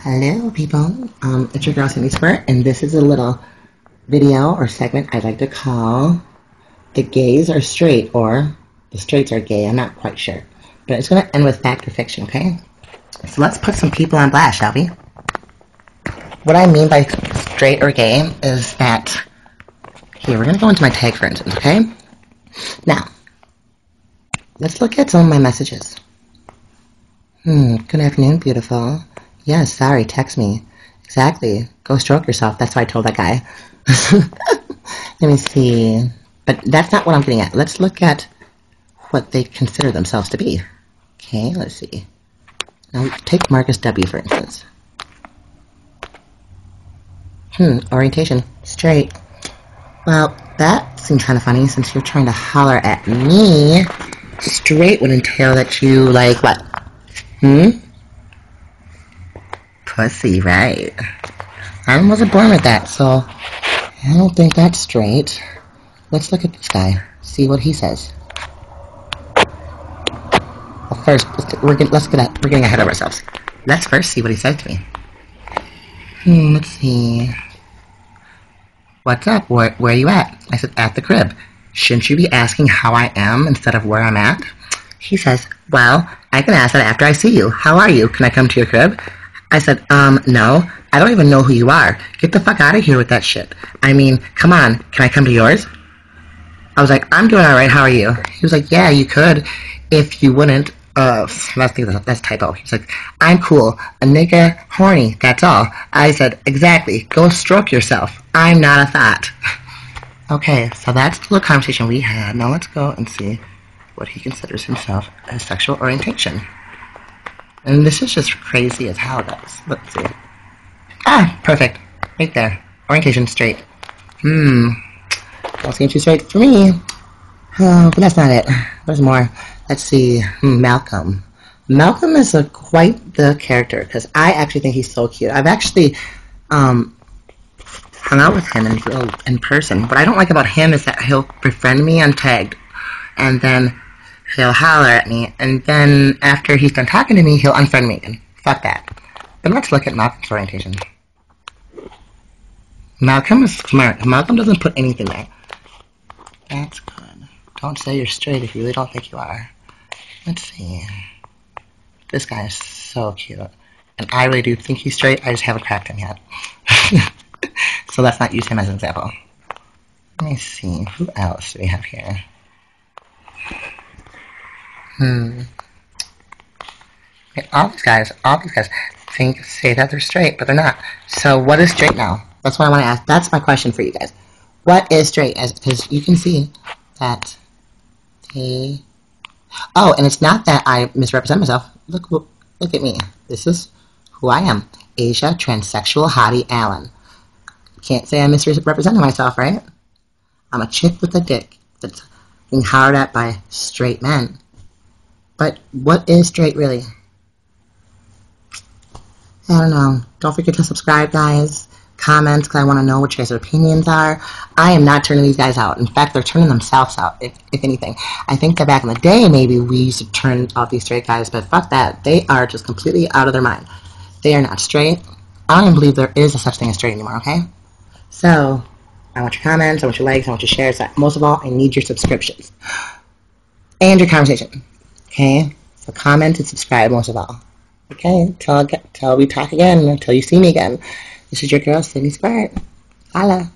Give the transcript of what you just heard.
Hello, people. Um, it's your girl, Cindy Squirt, and this is a little video or segment I'd like to call The Gays Are Straight, or The Straights Are Gay. I'm not quite sure. But it's going to end with fact or fiction, okay? So let's put some people on blast, shall we? What I mean by straight or gay is that. Here, we're going to go into my tag, for instance, okay? Now, let's look at some of my messages. Hmm, good afternoon, beautiful. Yes, sorry, text me. Exactly. Go stroke yourself. That's what I told that guy. Let me see. But that's not what I'm getting at. Let's look at what they consider themselves to be. Okay, let's see. Now, take Marcus W., for instance. Hmm, orientation. Straight. Well, that seems kind of funny since you're trying to holler at me. Straight would entail that you, like, what? Hmm? Pussy, right? I wasn't born with that, so I don't think that's straight. Let's look at this guy, see what he says. Well, first, we're get, let's get at, we're getting ahead of ourselves. Let's first see what he said to me. Hmm, let's see. What's up? Where, where are you at? I said, at the crib. Shouldn't you be asking how I am instead of where I'm at? He says, well, I can ask that after I see you. How are you? Can I come to your crib? I said, um, no. I don't even know who you are. Get the fuck out of here with that shit. I mean, come on. Can I come to yours? I was like, I'm doing alright. How are you? He was like, yeah, you could. If you wouldn't. Uh, think that's typo. He's like, I'm cool. A nigga horny. That's all. I said, exactly. Go stroke yourself. I'm not a thought. okay, so that's the little conversation we had. Now let's go and see what he considers himself as sexual orientation. And this is just crazy as hell, guys. Let's see. Ah, perfect. Right there. Orientation straight. Hmm. Seem too straight for me. Oh, but that's not it. There's more. Let's see. Hmm, Malcolm. Malcolm is a, quite the character because I actually think he's so cute. I've actually um, hung out with him in in person. What I don't like about him is that he'll befriend me untagged, and then he'll holler at me, and then after he's done talking to me, he'll unfriend me again. Fuck that. But let's look at Malcolm's orientation. Malcolm is smart. Malcolm doesn't put anything there. That's good. Don't say you're straight if you really don't think you are. Let's see. This guy is so cute. And I really do think he's straight, I just haven't cracked him yet. so let's not use him as an example. Let me see. Who else do we have here? Hmm. all these guys, all these guys think say that they're straight, but they're not. So what is straight now? That's what I want to ask. That's my question for you guys. What is straight? As because you can see that they. Oh, and it's not that I misrepresent myself. Look, look, at me. This is who I am. Asia transsexual hottie Allen. Can't say I'm misrepresenting myself, right? I'm a chick with a dick that's being hollered at by straight men. But what is straight really? I don't know. Don't forget to subscribe, guys. Comments, because I want to know what your guys' opinions are. I am not turning these guys out. In fact, they're turning themselves out, if, if anything. I think that back in the day, maybe we used to turn off these straight guys, but fuck that. They are just completely out of their mind. They are not straight. I don't even believe there is a such thing as straight anymore, okay? So, I want your comments, I want your likes, I want your shares. Most of all, I need your subscriptions. And your conversation. Okay? So comment and subscribe most of all. Okay? Till, till we talk again, until you see me again. This is your girl, Sydney Squirt. Holla.